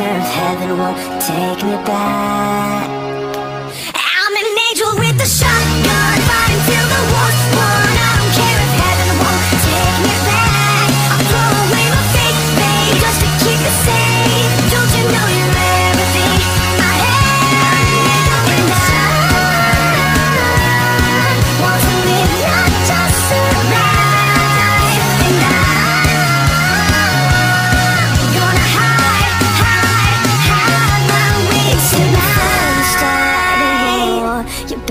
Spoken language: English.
of heaven won't take me back.